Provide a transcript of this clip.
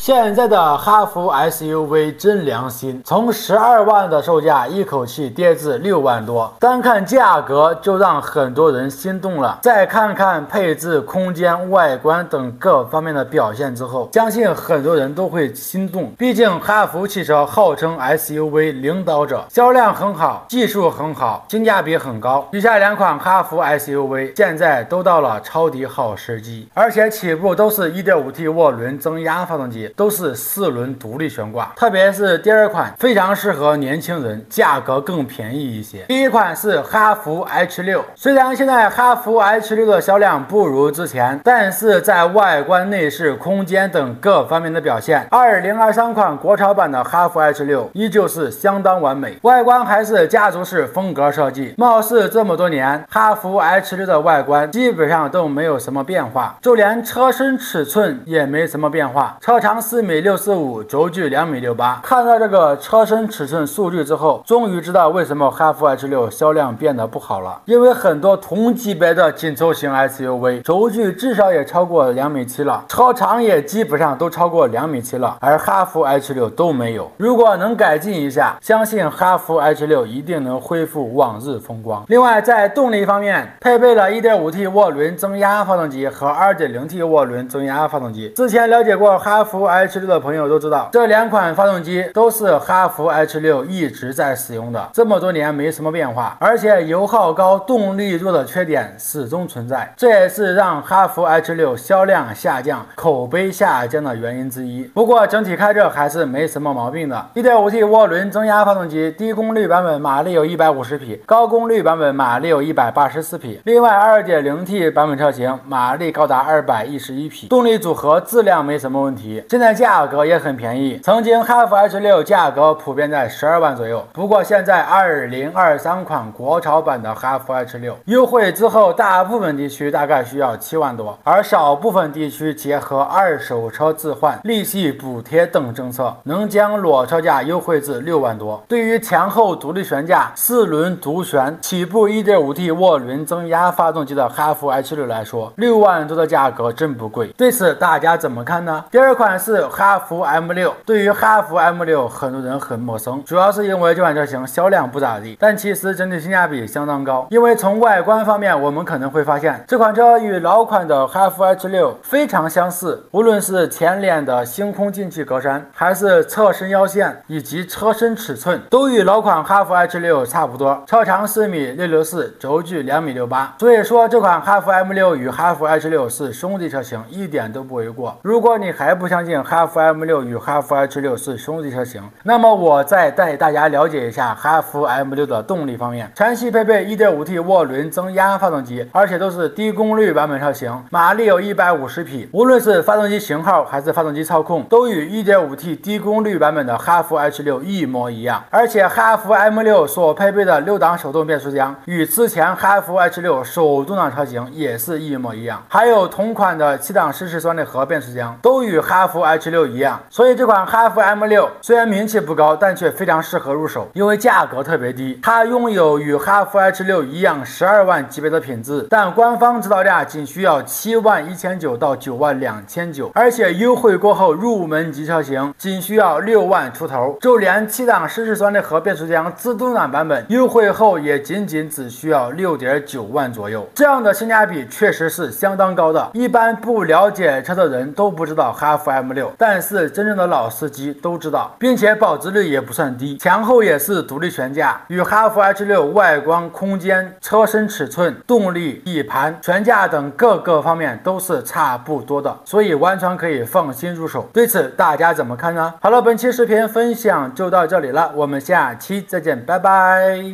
现在的哈弗 SUV 真良心，从十二万的售价一口气跌至六万多，单看价格就让很多人心动了。再看看配置、空间、外观等各方面的表现之后，相信很多人都会心动。毕竟哈弗汽车号称 SUV 领导者，销量很好，技术很好，性价比很高。以下两款哈弗 SUV 现在都到了抄底好时机，而且起步都是 1.5T 涡轮增压发动机。都是四轮独立悬挂，特别是第二款非常适合年轻人，价格更便宜一些。第一款是哈弗 H 六，虽然现在哈弗 H 六的销量不如之前，但是在外观、内饰、空间等各方面的表现，二零二三款国潮版的哈弗 H 六依旧是相当完美。外观还是家族式风格设计，貌似这么多年哈弗 H 六的外观基本上都没有什么变化，就连车身尺寸也没什么变化，车长。四米六四五，轴距两米六八。看到这个车身尺寸数据之后，终于知道为什么哈弗 H 六销量变得不好了。因为很多同级别的紧凑型 SUV 轴距至少也超过两米七了，车长也基本上都超过两米七了，而哈弗 H 六都没有。如果能改进一下，相信哈弗 H 六一定能恢复往日风光。另外，在动力方面，配备了 1.5T 涡轮增压发动机和 2.0T 涡轮增压发动机。之前了解过哈弗。H 六的朋友都知道，这两款发动机都是哈弗 H 六一直在使用的，这么多年没什么变化，而且油耗高、动力弱的缺点始终存在，这也是让哈弗 H 六销量下降、口碑下降的原因之一。不过整体开着还是没什么毛病的。1.5T 涡轮增压发动机，低功率版本马力有150匹，高功率版本马力有184匹。另外，2.0T 版本车型马力高达211匹，动力组合质量没什么问题。现现在价格也很便宜，曾经哈弗 H 六价格普遍在十二万左右，不过现在二零二三款国潮版的哈弗 H 六优惠之后，大部分地区大概需要七万多，而少部分地区结合二手车置换、利息补贴等政策，能将裸车价优惠至六万多。对于前后独立悬架、四轮独悬、起步一点五 T 涡轮增压发动机的哈弗 H 六来说，六万多的价格真不贵。对此大家怎么看呢？第二款是。是哈弗 M 六，对于哈弗 M 六，很多人很陌生，主要是因为这款车型销量不咋地，但其实整体性价比相当高。因为从外观方面，我们可能会发现这款车与老款的哈弗 H 六非常相似，无论是前脸的星空进气格栅，还是侧身腰线以及车身尺寸，都与老款哈弗 H 六差不多，车长四米六六四，轴距两米六八。所以说这款哈弗 M 六与哈弗 H 六是兄弟车型，一点都不为过。如果你还不相信，哈弗 M 六与哈弗 H 六是兄弟车型，那么我再带大家了解一下哈弗 M 六的动力方面。全系配备 1.5T 涡轮增压发动机，而且都是低功率版本车型，马力有150匹。无论是发动机型号还是发动机操控，都与 1.5T 低功率版本的哈弗 H 六一模一样。而且哈弗 M 六所配备的六档手动变速箱，与之前哈弗 H 六手动挡车型也是一模一样。还有同款的七档湿式双离合变速箱，都与哈弗 H 六一样，所以这款哈弗 M 六虽然名气不高，但却非常适合入手，因为价格特别低。它拥有与哈弗 H 六一样十二万级别的品质，但官方指导价仅需要七万一千九到九万两千九，而且优惠过后入门级车型仅需要六万出头。就连七档湿式双离合变速箱自动挡版本，优惠后也仅仅只需要六点九万左右。这样的性价比确实是相当高的，一般不了解车的人都不知道哈弗 M 六，但是真正的老司机都知道，并且保值率也不算低，前后也是独立悬架，与哈弗 H 六外观、空间、车身尺寸、动力、底盘、悬架等各个方面都是差不多的，所以完全可以放心入手。对此大家怎么看呢？好了，本期视频分享就到这里了，我们下期再见，拜拜。